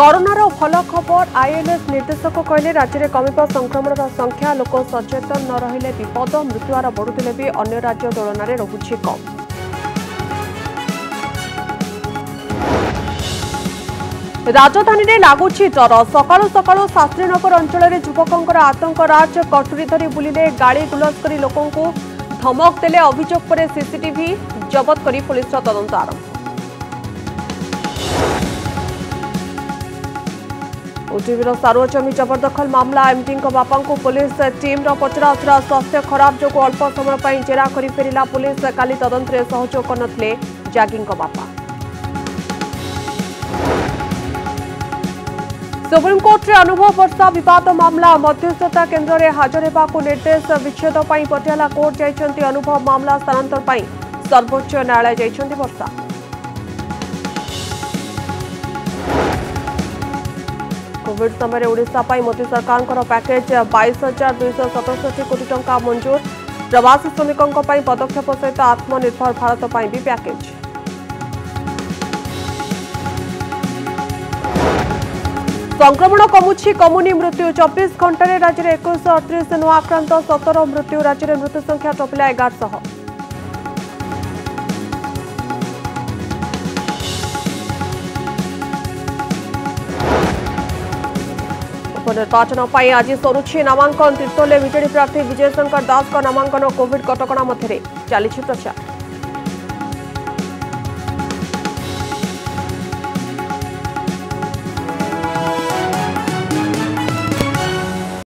କରୋନାର ଭଲ ଖବର ଆଇଏଲ୍ଏସ୍ ନିର୍ଦ୍ଦେଶକ କହିଲେ ରାଜ୍ୟରେ କମିବ ସଂକ୍ରମଣର ସଂଖ୍ୟା ଲୋକ ସଚେତନ ନ ରହିଲେ ବିପଦ ମୃତ୍ୟୁହାର ବଢ଼ୁଥିଲେ ବି ଅନ୍ୟ ରାଜ୍ୟ ତୁଳନାରେ ରହୁଛି କମ୍ ରାଜଧାନୀରେ ଲାଗୁଛି ଜ୍ୱର ସକାଳୁ ସକାଳୁ ଶାସ୍ତ୍ରୀନଗର ଅଞ୍ଚଳରେ ଯୁବକଙ୍କର ଆତଙ୍କ ରାଜ କଟୁରୀ ଧରି ବୁଲିଲେ ଗାଳି ଗୁଲଜ କରି ଲୋକଙ୍କୁ ଧମକ ଦେଲେ ଅଭିଯୋଗ ପରେ ସିସିଟିଭି ଜବତ କରି ପୁଲିସର ତଦନ୍ତ ଆରମ୍ଭ उजीवीर सारुअमी जबरदखल मामला एमडी बापा को पुलिस टीम पचराउरा स्वास्थ्य खराब जो अल्प समय पर जेरा कर फेरला पुलिस का तदंतरे सहयोग कर जगी बापा सुप्रीमकोर्टे अनुभव वर्षा बिवाद मामला मध्यस्थता केन्द्र में हाजर होगा निर्देश विच्छेद पटियाला कोर्ट जाभव मामला स्थानातर सर्वोच्च न्यायालय जाइंट covid সমরে ওড়িশা পাই মোতি সরকারকৰ পেকেজ 22267 কোটি টকা মঞ্জুর প্ৰবাস শ্রমিককক পাই পদক্ষেপৰ সৈতে আত্মনিৰ্ভৰ ভাৰত পাই পেকেজ সংক্ৰমণ কমুচি কমি নি মৃত্যু 24 ঘণ্টাৰে ৰাজ্যৰ 2138 নৱ আক্রান্ত 17 মৃত্যু ৰাজ্যৰ মৃত্যু সংখ্যা টপলা 1100 उपनिर्वाचन पर आज सरु नामांकन तीर्तले विजे प्रार्थी विजय शंकर दास नामांकन कोविड कटक चली प्रचार